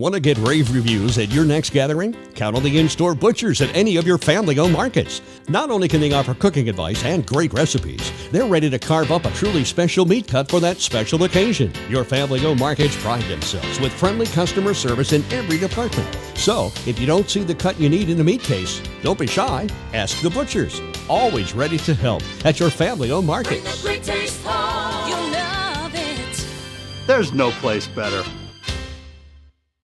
Want to get rave reviews at your next gathering? Count on the in store butchers at any of your family owned markets. Not only can they offer cooking advice and great recipes, they're ready to carve up a truly special meat cut for that special occasion. Your family owned markets pride themselves with friendly customer service in every department. So, if you don't see the cut you need in the meat case, don't be shy. Ask the butchers. Always ready to help at your family owned markets. There's no place better.